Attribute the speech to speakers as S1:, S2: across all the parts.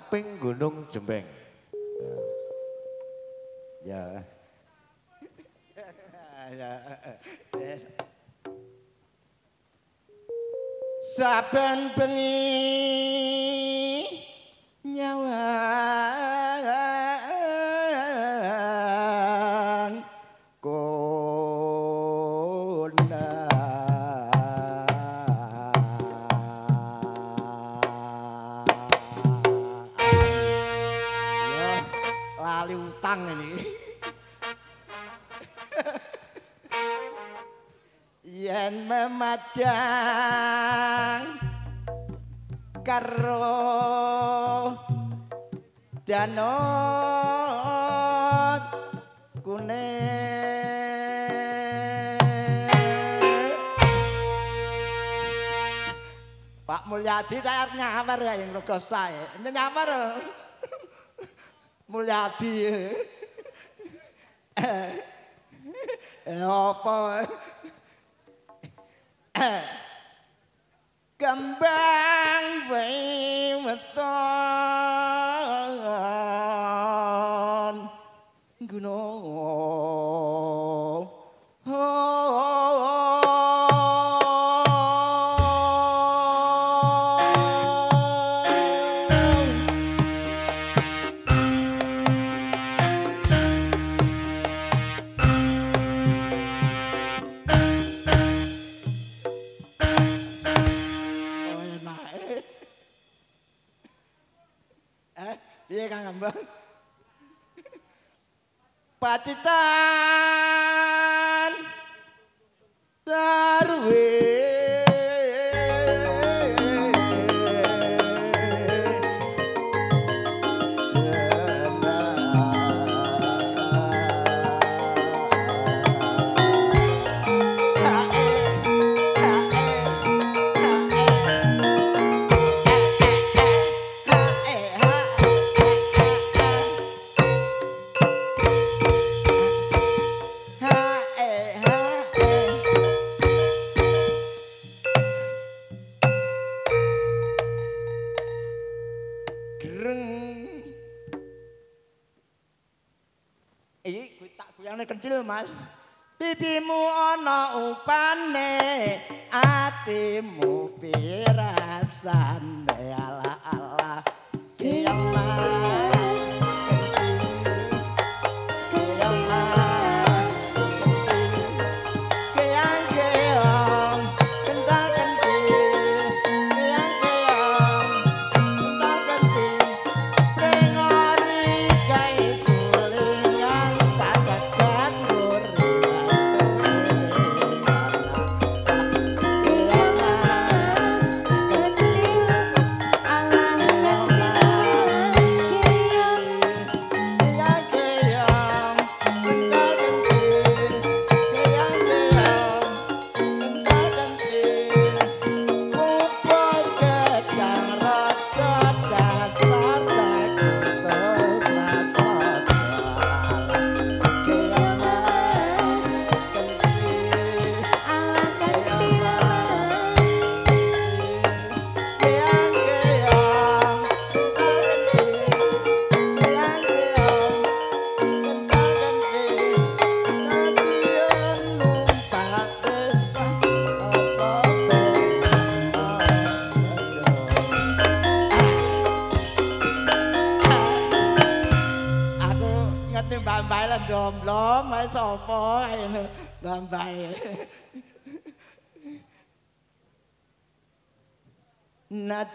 S1: Oke. Camping Gunung Jembeng.
S2: Ya. Ya. Saben bengi nyawang Yen memadang karo danot kuning Pak Mulyadi saya nyamar ya yang rego saya. Ini nyamar. Mulyadi. Eh, apa? Kembang weton gunung Did that?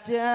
S2: Yeah.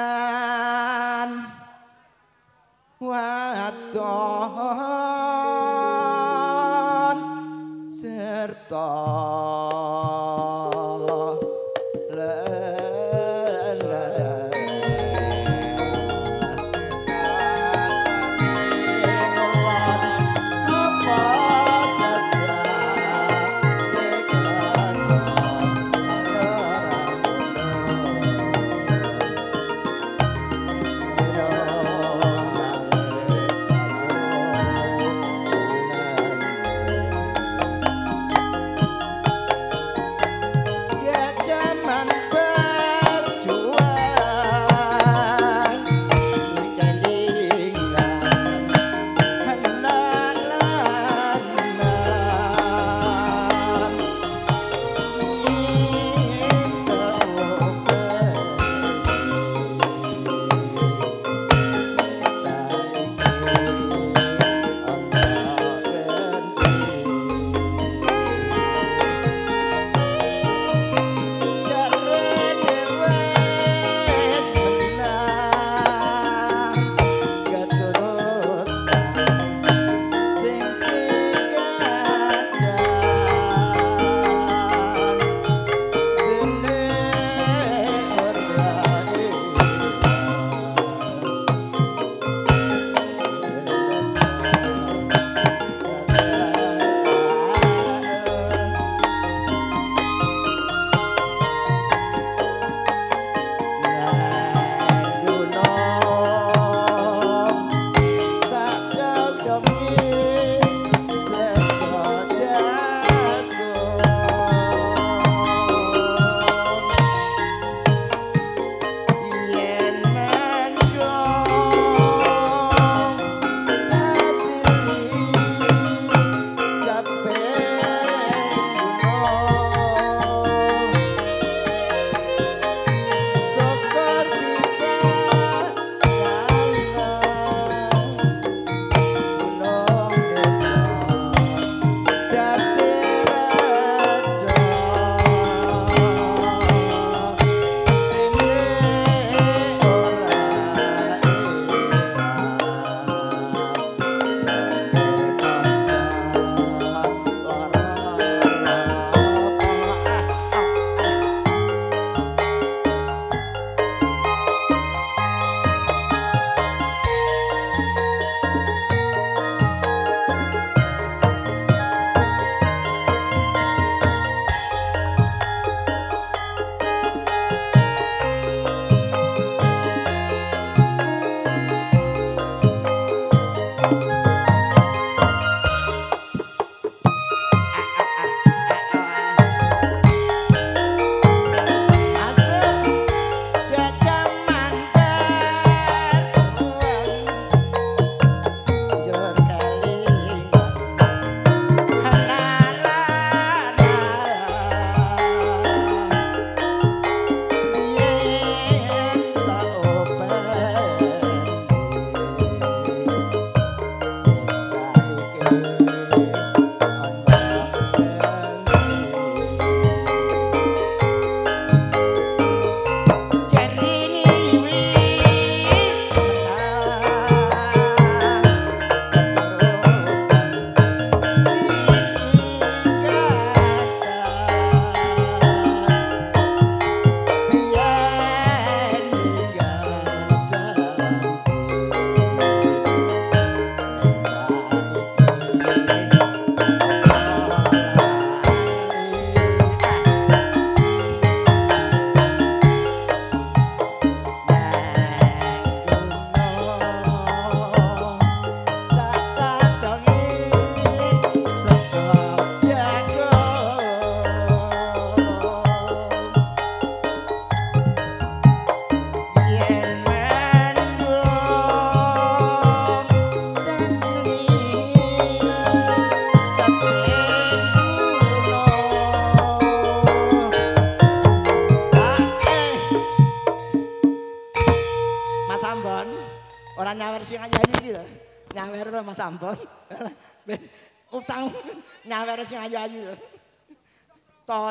S2: तो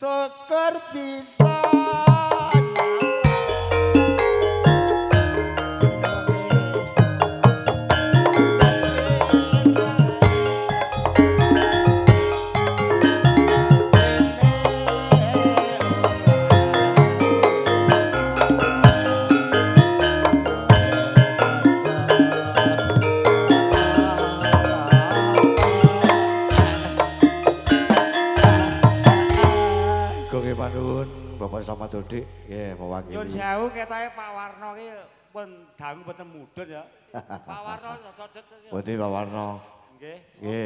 S2: तो तो dangu mboten mudhun ya. Pak Warno cocok
S3: Boten Pak Warno.
S2: nggih.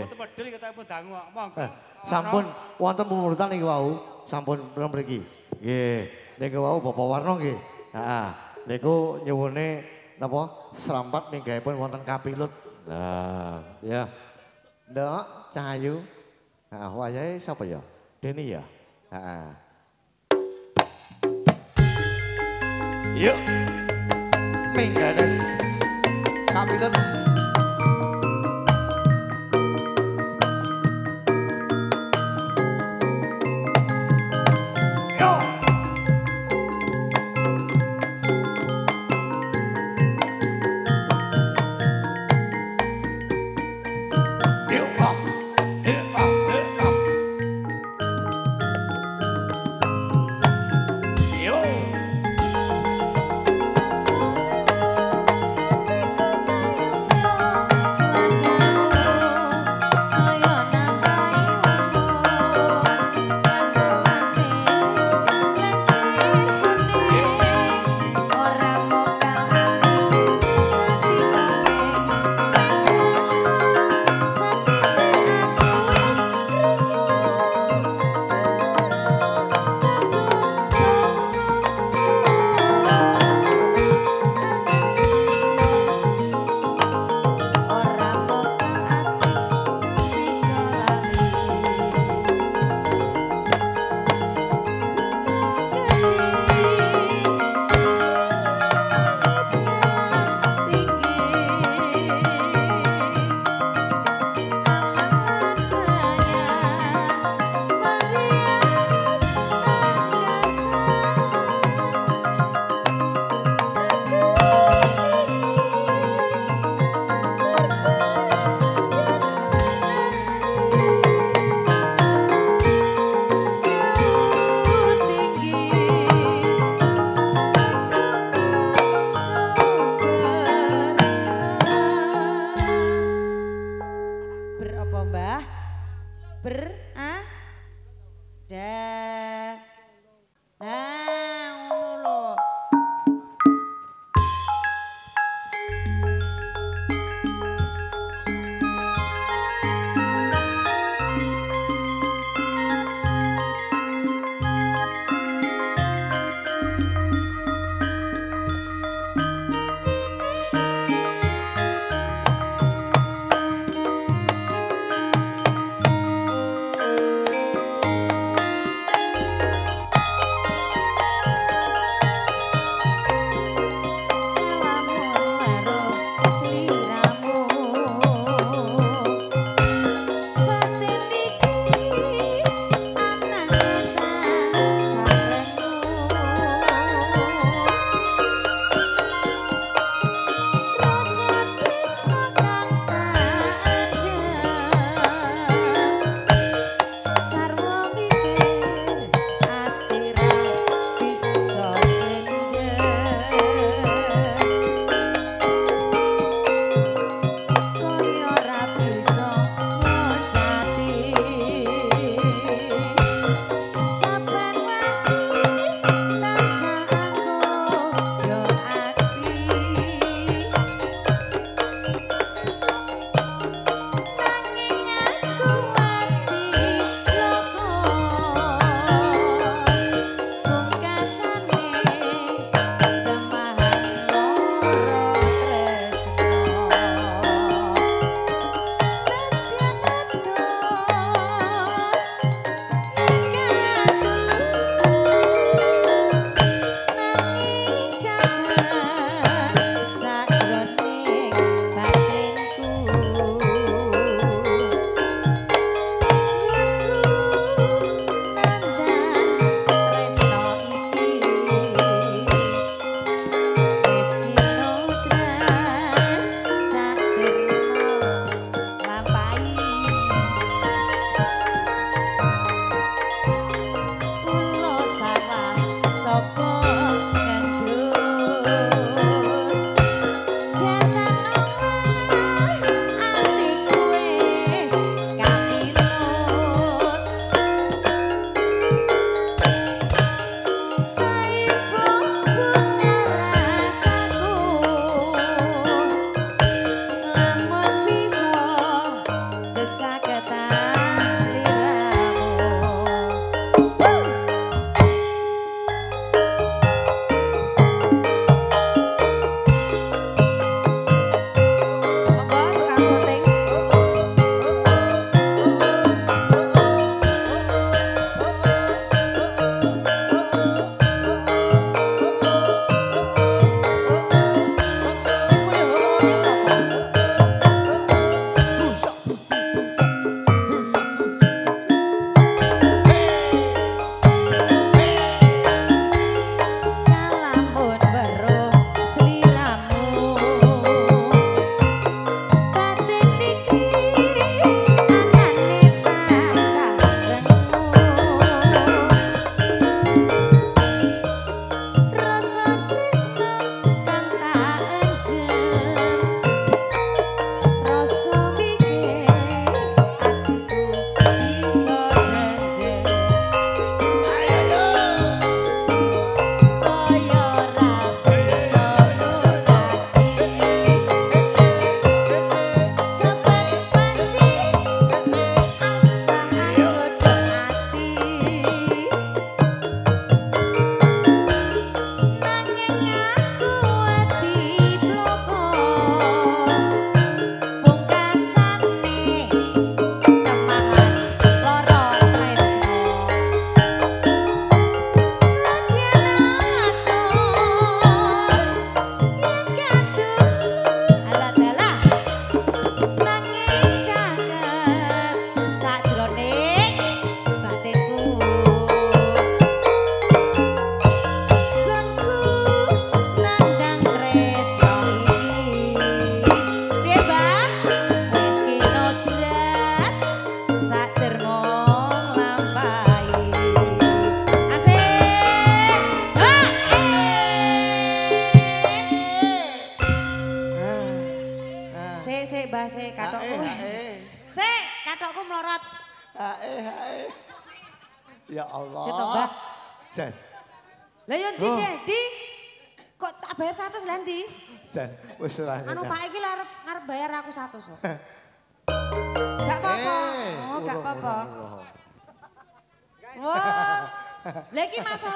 S2: Mboten medhun ketoke pun dangu. Monggo.
S3: Eh. Sampun wonten pumurutan niki wau. Sampun pun mriki. Nggih. Niku wau Bapak Warno nggih. Heeh. Niku nyuwune napa? Serampat minggahipun wonten kapilut. Nah, ya. Ndok Cahayu. Heeh, wayahe sapa ya? Deni ya? Heeh. Yuk. Mingganes kapilut.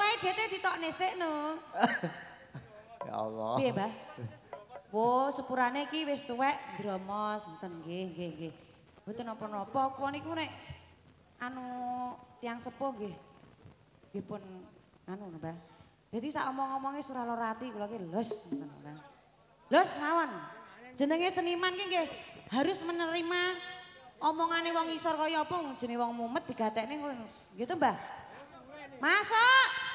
S3: Masalahnya dete ditokne sik no.
S1: Ya Allah.
S3: Piye, Mbah? Wo, sepurane iki wis tuwek dromos, mboten nggih, nggih, nggih. Mboten napa-napa, kuwi niku nek anu tiang sepuh nggih. Nggih pun anu Mbah. Jadi sak omong-omonge Suralorati kula ki los ngoten Mbah. Los mawon. Jenenge seniman ki nggih harus menerima omongane wong isor kaya apa jenenge wong mumet digatekne ngono. Gitu, Mbah. Masuk.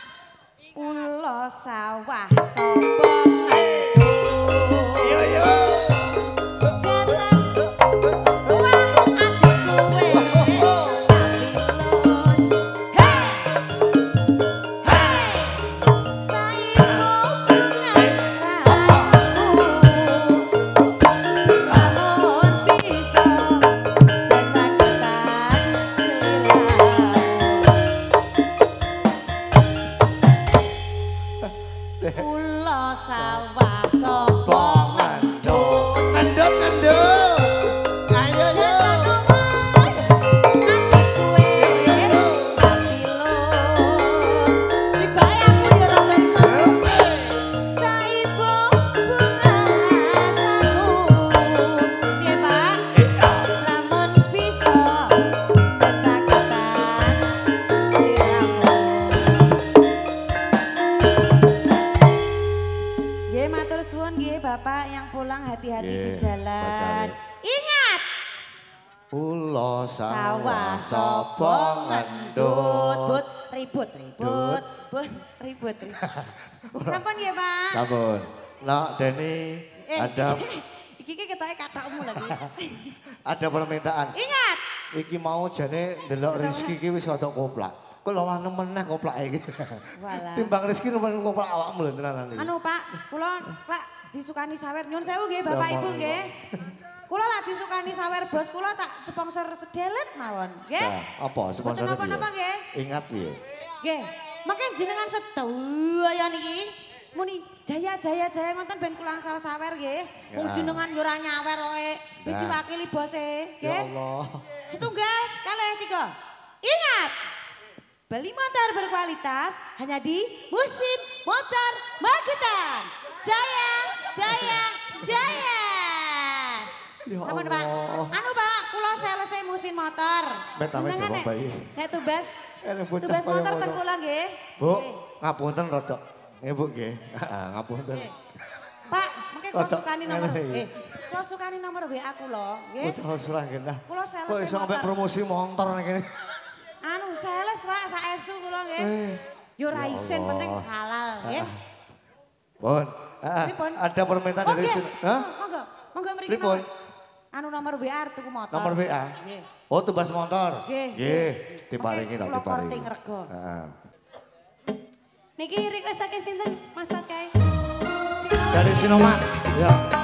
S3: Ulo sawah sapa Ingat, Iki
S1: mau jane ndelok Rizky iki wis rada koplak. Kok lawan meneh koplak iki.
S3: Walah.
S1: Timbang Rizky nemen koplak awakmu lho tenanan iki.
S3: anu Pak, kula Pak disukani sawer nyun sewu nggih Bapak
S1: Ya,
S3: Ibu nggih. Kula lak disukani sawer bos kula tak sponsor sedelet mawon, nggih.
S1: Nah, apa sponsor
S3: Mboten napa-napa nggih.
S1: Ingat piye?
S3: Nggih. Mangke jenengan sedaya niki muni jaya jaya jaya ngoten ben kula angsal sawer nggih. Wong
S1: Ya.
S3: jenengan yo ora nyawer kowe. Iki
S1: Nah.
S3: wakili bose,
S1: Ya
S3: nggih.
S1: Allah.
S3: Setunggal, kalih tiga. Ingat, beli motor berkualitas hanya di Musim Motor Magetan. Jaya, jaya, jaya.
S1: Ya
S3: Sampun, Pak.
S1: Allah.
S3: Anu Pak, kula selesai musim motor.
S1: Met-met
S3: Jenengan
S1: sama
S3: nek- tubas
S1: kaya
S3: motor
S1: ngono.
S3: ten kula nggih.
S1: Bu, ngapunten rada. Nggih Bu nggih. Heeh, ngapunten.
S3: Pak, mungkin kula sukani nomor
S1: iki.
S3: eh, kula sukani nomor WA kula, nggih.
S1: Bocah surah genah.
S3: Kula sales
S1: Kok iso sampe promosi motor kene.
S3: Anu sales Pak, saestu kula nggih.
S1: Eh.
S3: Yo ra
S1: Ya
S3: isin penting halal nggih.
S1: Pun. Heeh,
S3: Pripun?
S1: ada permintaan
S3: Oh,
S1: dari sini. Hah?
S3: Monggo, monggo mriki.
S1: Pripun?
S3: Anu nomor WA tuku motor.
S1: Nomor WA.
S3: Nggih.
S1: Oh, tebas motor.
S3: Nggih.
S1: Nggih, diparingi
S3: Mengke
S1: tak
S3: kula
S1: diparingi.
S3: korting rego.
S1: Heeh.
S3: Niki request saking sinten Mas?
S1: Dari Sinoman. Ya.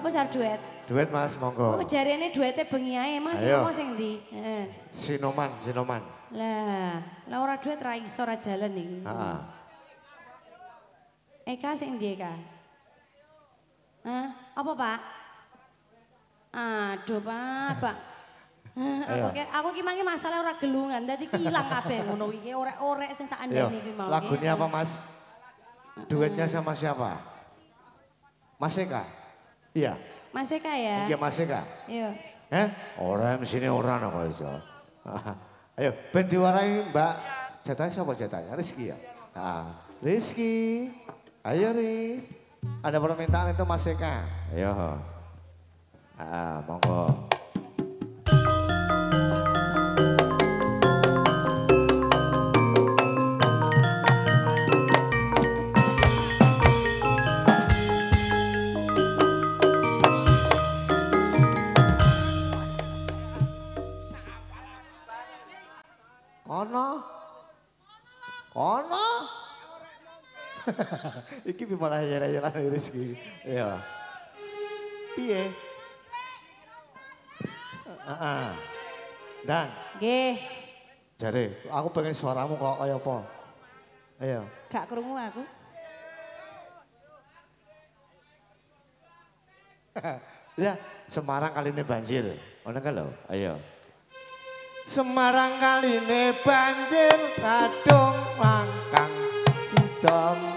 S3: Sapa sar duet?
S1: Duet Mas,
S3: Oh,
S1: monggo.
S3: jarene duete bengi ae, Mas. Apa sing ndi? Heeh.
S1: Sinoman, Sinoman.
S3: Lah, lah ora duet ra iso ra jalan iki.
S1: Heeh.
S3: Eka sing ndi Eka? Hah? Apa, Pak? Aduh, Pak, Pak. Aku ki aku ki mangi masalah ora gelungan, dadi ki ilang kabeh ngono iki, orek-orek sing tak andani iki mau.
S1: lagunya apa Mas? Duetnya sama siapa? Mas Eka? Iya,
S3: Mas Eka ya?
S1: iya Mas Eka.
S3: Iya.
S1: Eh, orang sini orang apa iso. Ayo, ben diwarai Mbak. Ceritanya siapa ceritanya? Rizky ya? Nah, Rizky. Ayo Riz. Ada permintaan itu Mas Eka. Ayo. Ah, monggo. Kono. Kono. Iki piye malah yara-yara Rizky. Iya. Piye? Heeh. Dan
S3: Nggih,
S1: jare aku pengen suaramu kok kaya apa? Ayo.
S3: gak krungu aku.
S1: Ya, Semarang kali ini banjir. Ono kan lho? Ayo. Semarang kali ini banjir Badung, Mangkang,
S3: Udang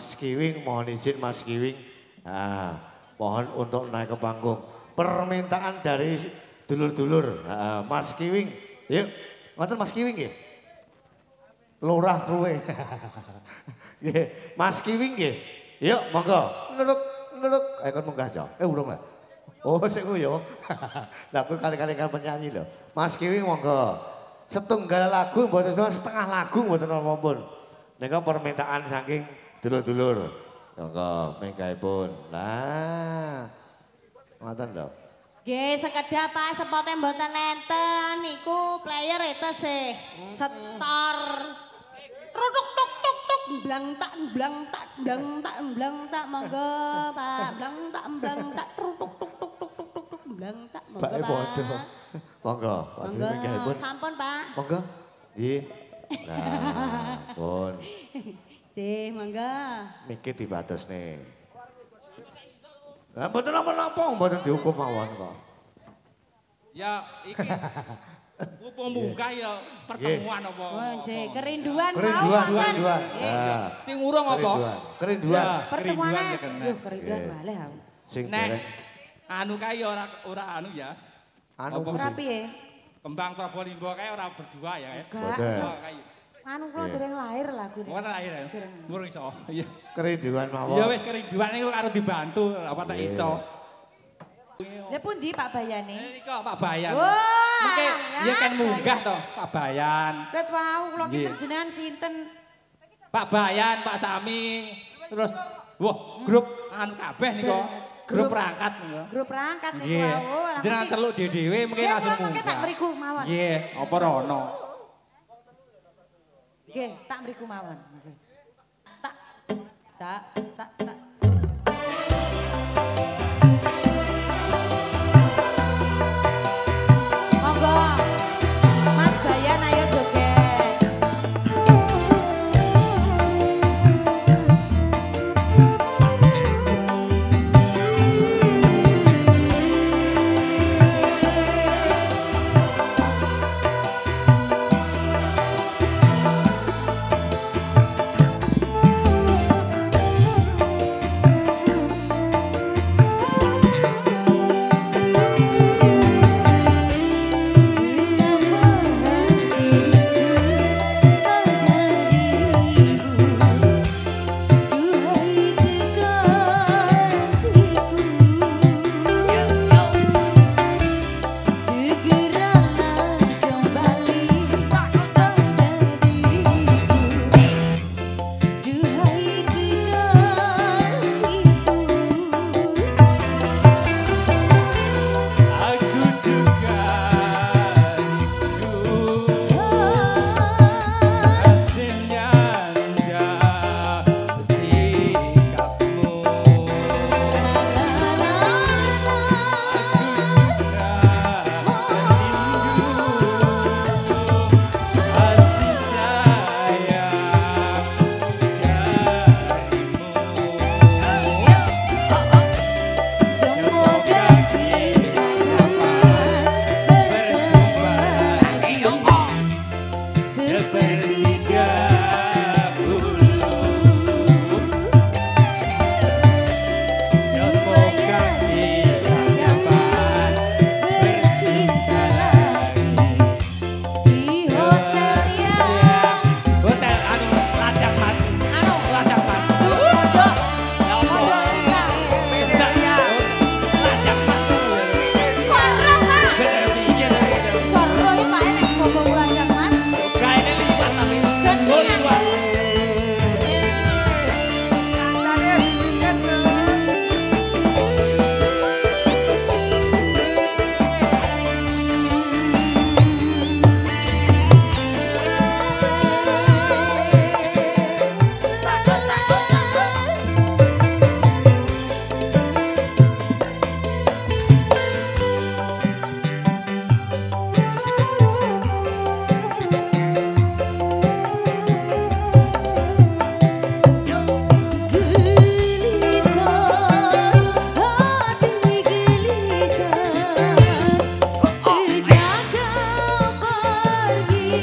S3: Mas
S1: Kiwing, mohon izin Mas Kiwing. Ah, mohon untuk naik ke panggung. Permintaan dari dulur-dulur. Ah, ah. Mas Kiwing, yuk. Ngoten Mas Kiwing ya? Lurah. Nggih, Mas Kiwing nggih. Yuk, monggo. Nuruk, nuruk. Ayo kon munggah, Cok. Eh, urung lah. Oh, sing yo. Lah aku kali-kali kan penyanyi lho. Mas Kiwing monggo. Setunggal lagu mboten setengah lagu mboten apa-apa. Nika permintaan saking dulur-dulur. Monggo menggaipun. Lah. Ngoten lho.
S4: Nggih, sekedap Pak sepote mboten enten niku player itu sih. Setor. Ruduk tuk tuk tuk blang tak blang tak blang tak blang tak monggo Pak. Blang tak blang tak ruduk tuk tuk tuk tuk tuk tuk blang tak monggo
S1: Pak
S4: Pak.
S1: padha. Monggo, Mas
S4: Monggo,
S1: menggaipun.
S4: sampun Pak.
S1: Monggo. Nggih. Nah, pun
S4: Nggih, monggo.
S1: mikir dibatas nih. Lah mboten apa-apa, mboten dihukum mawon kok.
S5: Ya iki Apa muka ya pertemuan apa?
S3: Oh, nggih, kerinduan mau
S1: Kerinduan,
S3: wonten.
S1: kerinduan. Ah,
S5: Sing urung apa?
S1: Kerinduan. Kerinduan.
S5: Ya, kena.
S3: yo kerinduan malih aku.
S1: Sing
S5: Nek anu kae ya ora ora anu ya.
S1: anu
S5: Apa?
S3: Rapi ya.
S5: Kembang Probolinggo kae ora berdua ya.
S3: Enggak. Anu kula dereng lahir lagu
S5: Ora lahir ya.
S3: Dereng.
S5: Ngurung iso. Iya.
S1: Kerinduan mawon.
S5: Ya wis kerinduan niku karo dibantu apa tak
S1: Iya.
S5: iso.
S3: Ya pundi Pak Bayani?
S5: Eh niko Pak Bayan.
S3: Wah,
S5: Mungkin
S3: ya,
S5: ya kan
S3: Bayan.
S5: munggah toh Pak Bayan.
S3: Ket wau kula
S5: Nggih.
S3: kinten jenengan sinten?
S5: Pak Bayan, Pak Sami, terus wah grup anu kabeh niko.
S3: Grup-
S5: Grup perangkat niko.
S3: Grup perangkat niku wau. lah
S5: Jenengan celuk dhewe mungkin langsung
S3: kula mungkin tak
S5: munggah.
S3: mriku mawon.
S5: Nggih, apa rono.
S3: Nggih, tak mriku mawon. Tak tak tak tak.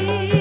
S3: you.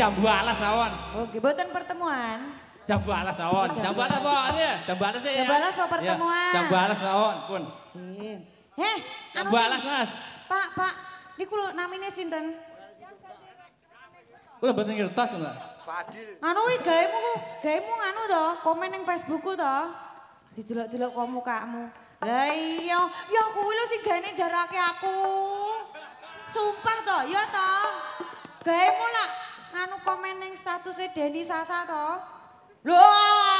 S5: Jambu alas mawon.
S3: Oh, nggih boten pertemuan.
S5: Jambu alas mawon. Jambu alas apa ya? Jambu alas ya.
S3: Jambu alas apa
S5: Ya,
S3: pertemuan?
S5: Jambu alas mawon, pun.
S3: Jin. Heh, anu
S5: Jambu alas, Mas.
S3: Pak, Pak, niku lho namine sinten?
S5: Kula mboten ngertos, Mbak.
S3: Anu iki gaemu ku, gaemu anu to, komen ning Facebookku to. Didelok-delok kok mukamu. Lah iya, ya kuwi lho sing gaene jarake aku. Sumpah to, ya to. Gaemu lah nganu komen ning statuse Deni Sasa to. Lho,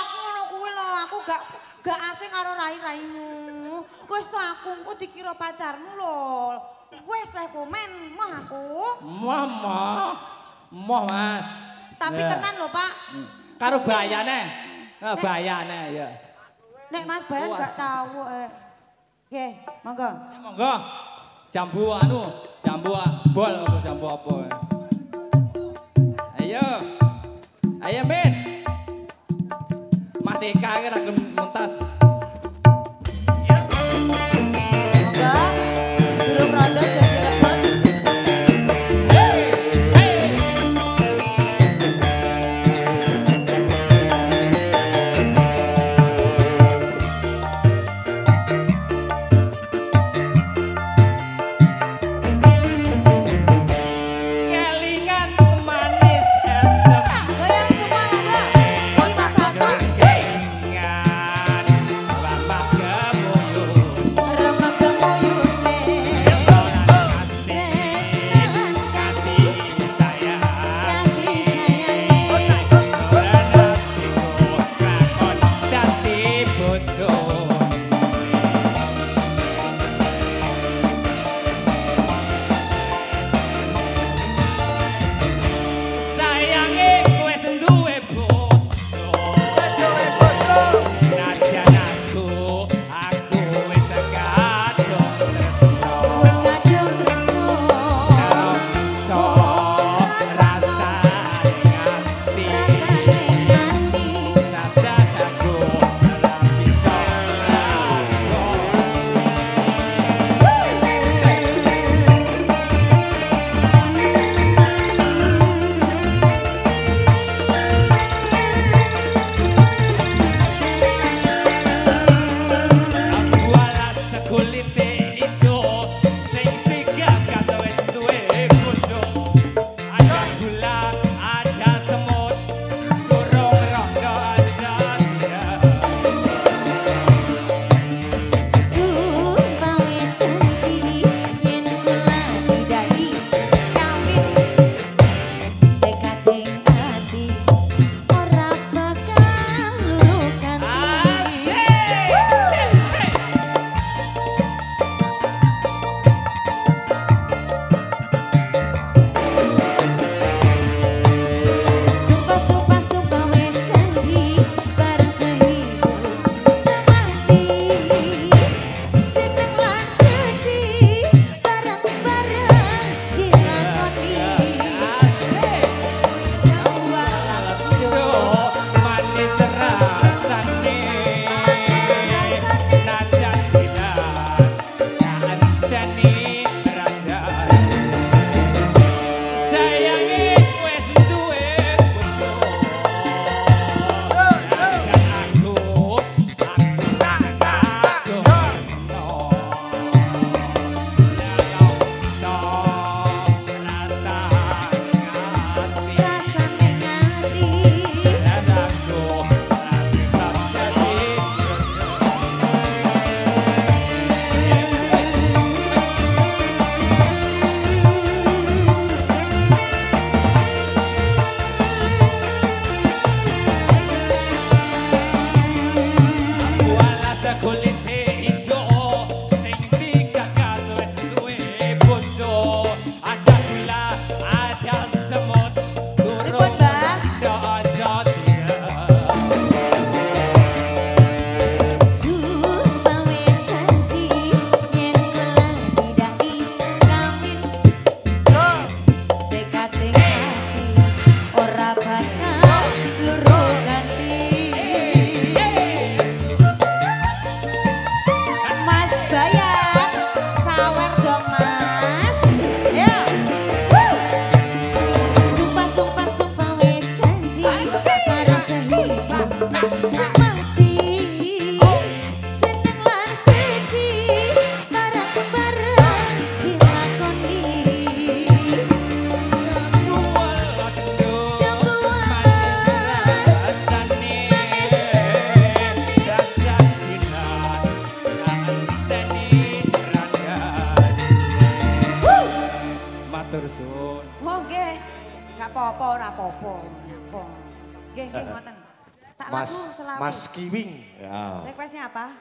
S3: aku ngono kuwi lho, aku gak gak asing karo rai-raimu. Wis to aku engko dikira pacarmu lho. Wis teh komen mah aku.
S5: Mama. Moh, Mas.
S3: Tapi
S5: Ya.
S3: tenan lho, Pak.
S5: Karo bayane. Nah, bayane ya.
S3: Nek Mas Bayan gak tahu eh. Oke, monggo.
S5: Monggo. Jambu anu, jambu bol apa jambu apa. Ayo. Ayo, Min. Mas Eka iki ra gelem mentas.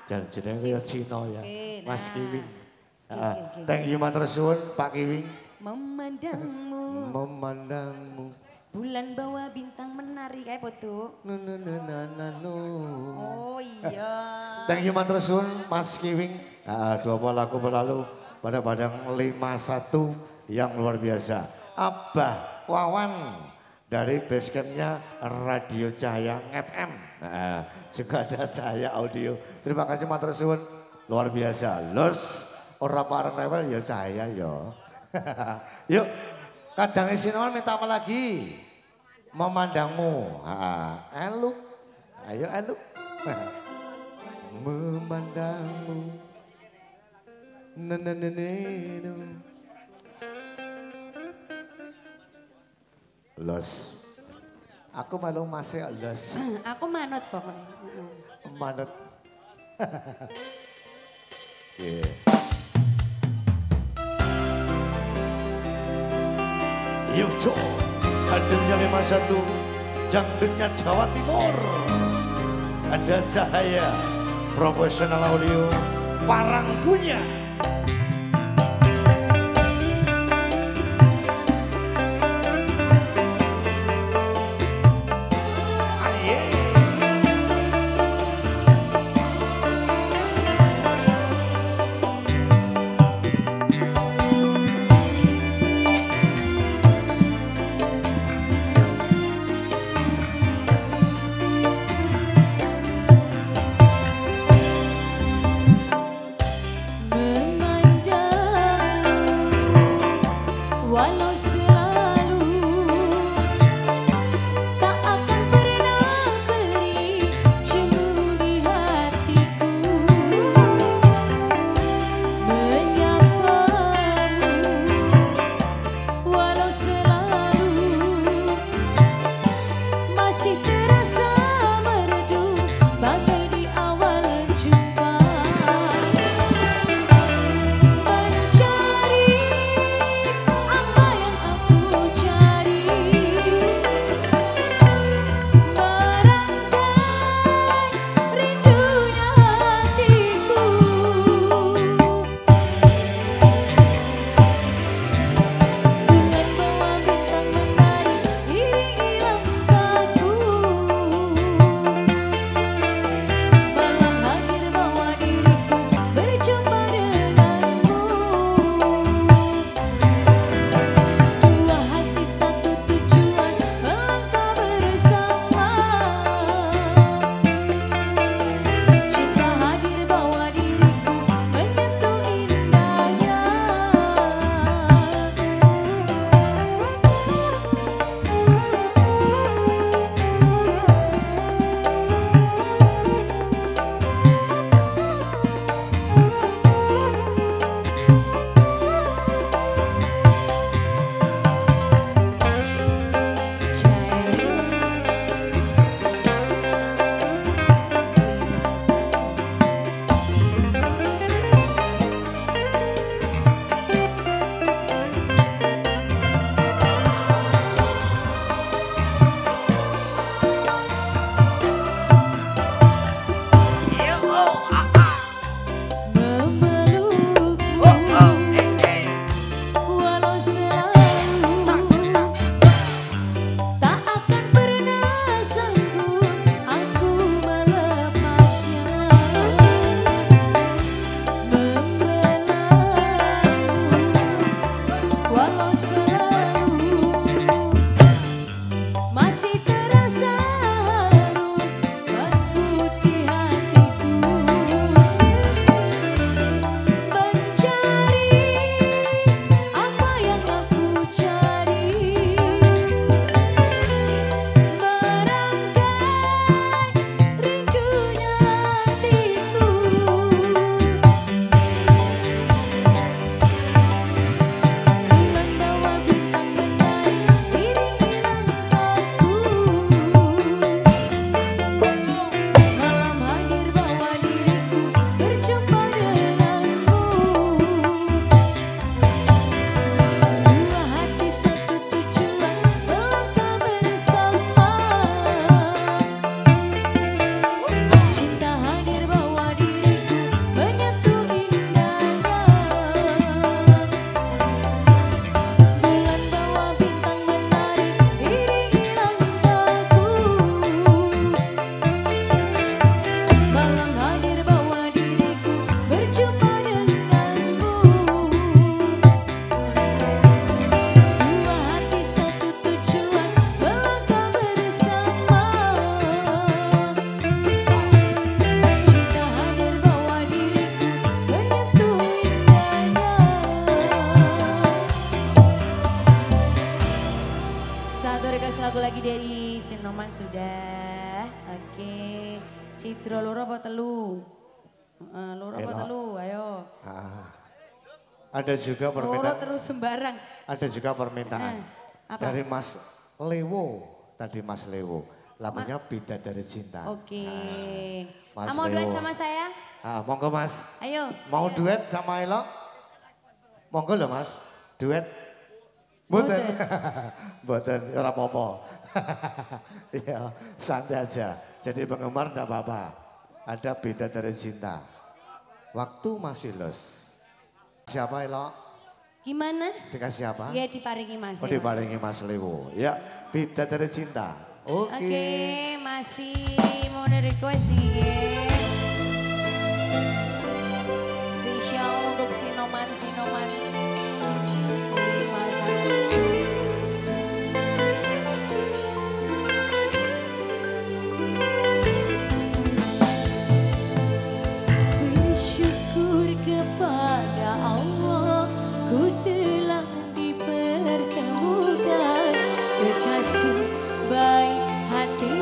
S1: Jan jenenge kaya Cina ya. Mas
S3: nah.
S1: Kiwing. Ah. Thank you matur suwun Pak Kiwing.
S3: Memandangmu
S1: Memandangmu.
S3: bulan bawa bintang menari kayak foto. Oh iya.
S1: Thank you matur suwun Mas Kiwing. Ah, dua buah lagu berlalu pada padang 51 yang luar biasa. Abah Wawan dari basecampnya Radio Cahaya FM. Nah, juga ada Cahaya Audio. Terima kasih matur suwun. Luar biasa. Los ora pareng level ya Cahaya ya. Yuk, kadang isinon minta apa lagi? Memandangmu. Eluk. Ayo eluk. Memandangmu. Na. Los. Aku malu masih los.
S3: Aku manut pokoknya. Heeh.
S1: Manut. Yeah. Yojo, hadirnya 51, jangkutnya Jawa Timur. Ada cahaya, profesional audio, parang punya. Ada juga
S3: Loro
S1: permintaan.
S3: terus sembarang.
S1: Ada juga permintaan
S3: Eh, apa?
S1: dari Mas Lewo. Tadi Mas Lewo. Lagunya Bidadari Cinta.
S3: Oke.
S1: Mas
S3: Ah, mau duet
S1: Leo.
S3: sama saya?
S1: Ah, monggo Mas.
S3: Ayo.
S1: Mau duet sama Elo? Monggo loh Mas. Duet. Mboten. Mboten, ora apa-apa. Iya, santai aja. Jadi penggemar enggak apa-apa. Ada beda dari cinta. Waktu masih los. Siapa Elo?
S3: Gimana?
S1: Dikasih apa?
S3: Ya diparingi Mas.
S1: Oh diparingi Mas Lewo. Ya, beda dari cinta. Oke.
S3: Oke, masih mau request guys. Spesial untuk Sinoman Sinoman. Baik hati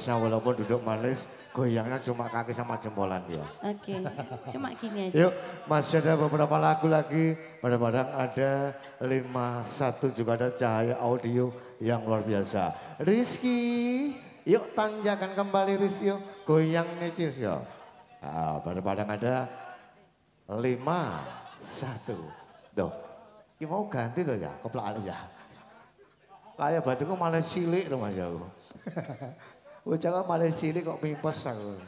S1: Requestnya walaupun duduk manis, goyangnya cuma kaki sama jempolan ya.
S6: Oke, cuma gini aja.
S1: Yuk, masih ada beberapa lagu lagi. Pada-pada ada lima satu juga ada cahaya audio yang luar biasa. Rizky, yuk tanjakan kembali Rizky, yuk. goyang necis yuk. Nah, pada-pada ada lima satu. Duh, ini mau ganti tuh ya, kepelaan ya. Kayak batuku malah cilik loh mas aku. Ucapkan malah cilik kok mimpes aku.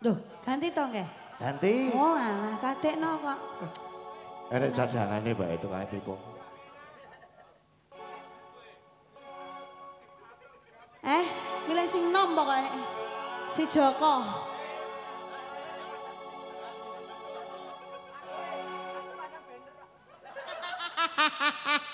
S6: Duh, ganti toh nggih?
S1: Ganti.
S6: Oh, alah kadekno kok.
S1: Ada cadangan nih Pak itu kan tipu.
S3: Eh, milih sing nom pokoknya. Si Joko. Ora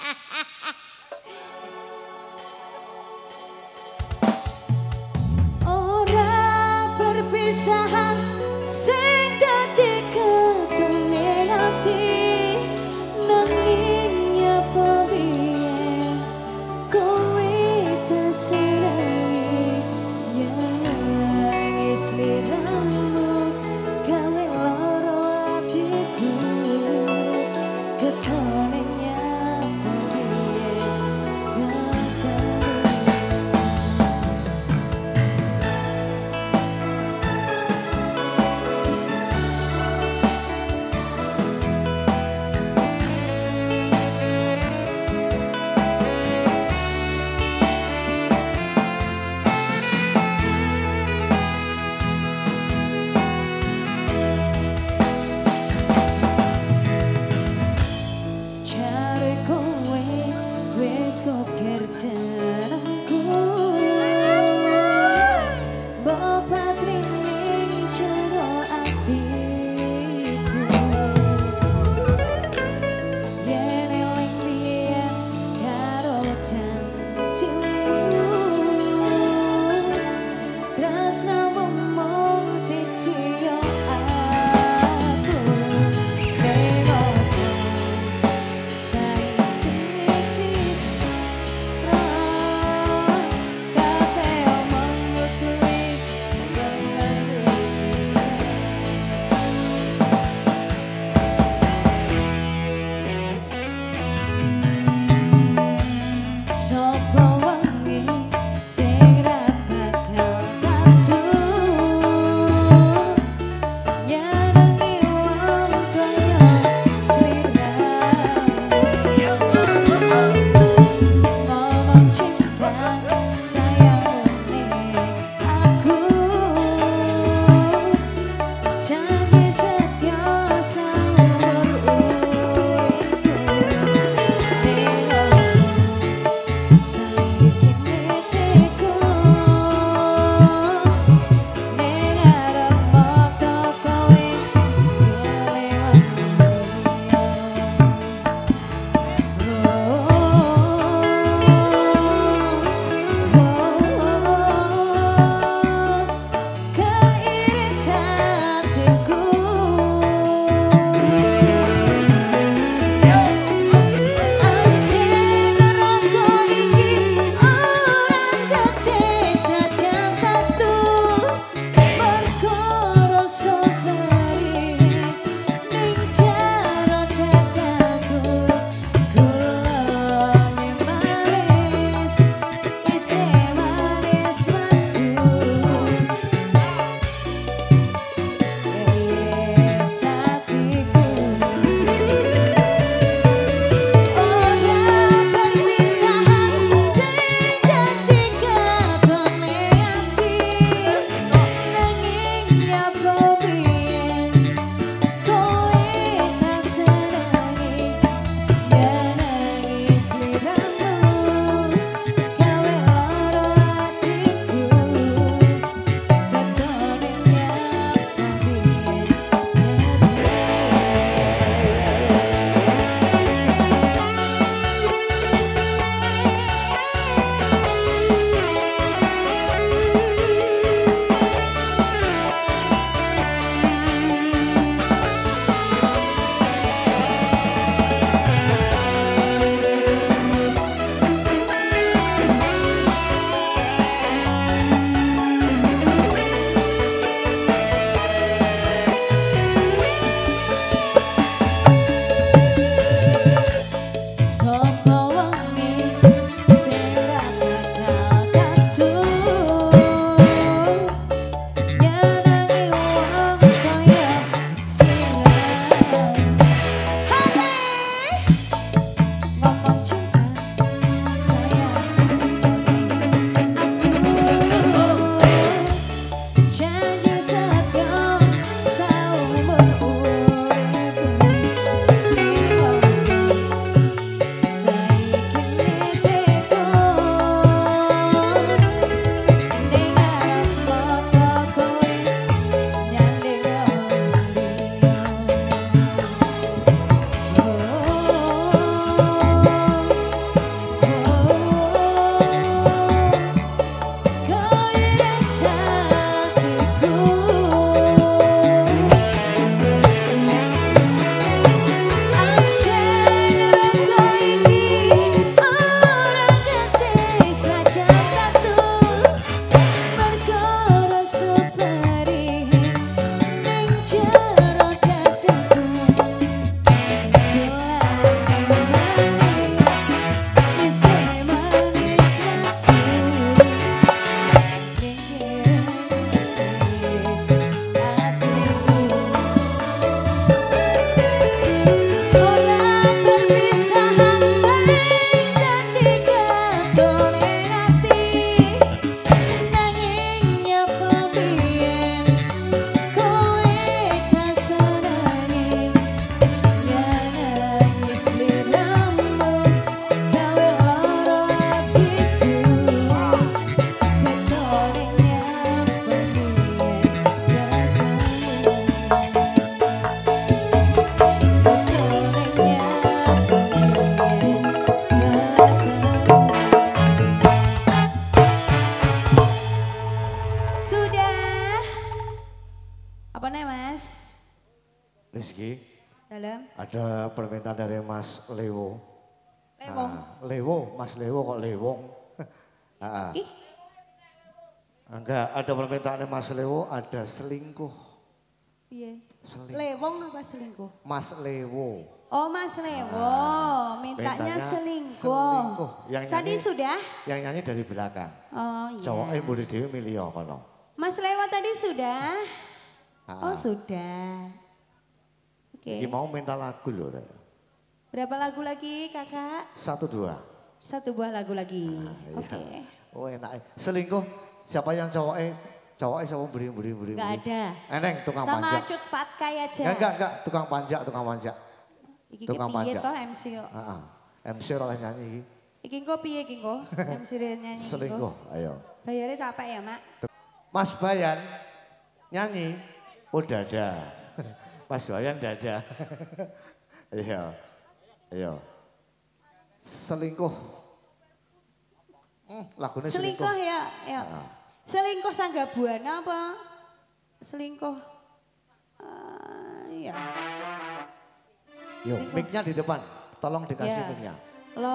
S1: Mas Lewo, ada selingkuh.
S3: piye? Lewong apa selingkuh?
S1: Mas Lewo.
S3: Oh Mas Lewo, mintanya
S1: mintanya
S3: selingkuh.
S1: selingkuh. Yang
S3: Tadi
S1: nyanyi-
S3: sudah?
S1: Yang nyanyi dari belakang.
S3: Oh iya.
S1: Cowoknya Budi Dewi milih kono.
S3: Mas Lewo tadi sudah?
S1: Ah,
S3: Oh
S1: ah.
S3: sudah. Oke.
S1: Ini mau minta lagu loh.
S3: Berapa lagu lagi kakak?
S1: Satu dua.
S3: Satu buah lagu lagi.
S1: Iya.
S3: Oke.
S1: Oh enak. Selingkuh, siapa yang cowoknya? Cowoknya siapa beri beri beri.
S3: Gak
S1: beri.
S3: ada.
S1: Eneng, tukang
S3: Sama
S1: panjak.
S3: Cut Patkai aja.
S1: Enggak, enggak, enggak. Tukang panjak, tukang panjak.
S3: Iki ki
S1: tukang panjak.
S3: toh MC kok?
S1: Ah, ah. MC oleh nyanyi iki.
S3: Iki kok piye iki kok? MC nyanyi?
S1: Selingkuh, ayo.
S3: Bayarnya tak apa ya, Mak?
S1: Mas Bayan nyanyi, oh dada. Mas Bayan dada. Iya, iya. Selingkuh. Hmm, lagunya
S3: Selingkuh
S1: selingkuh.
S3: ya, ya.
S1: Ah.
S3: Selingkuh sangga buana apa? Selingkuh. Iya.
S1: Yo, mic-nya di depan. Tolong dikasih
S3: Ya.
S1: mic-nya.
S3: Lo,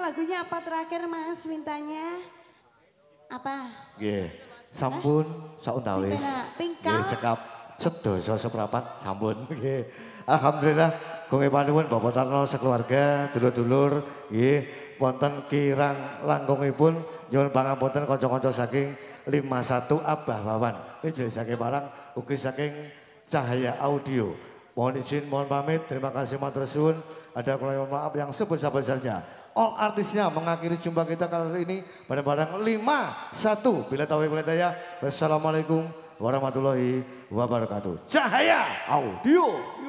S1: lagunya apa terakhir Mas mintanya? Apa?
S3: Nggih. Sampun sauntawis.
S1: Pingkal.
S3: Nggih cekap sedasa seprapat sampun nggih. Alhamdulillah kongé panuwun Bapak Tarno sekeluarga, dulur-dulur nggih wonten kirang langkungipun nyuwun pangapunten kanca-kanca saking 51 Abah Wawan. Ini jadi saking barang ugi saking Cahaya Audio. Mohon izin, mohon pamit. Terima kasih matur suwun. Ada kurang maaf yang sebesar-besarnya. All artisnya mengakhiri jumpa kita kali ini pada barang 51. Bila tahu bila daya. Wassalamualaikum warahmatullahi wabarakatuh. Cahaya Audio.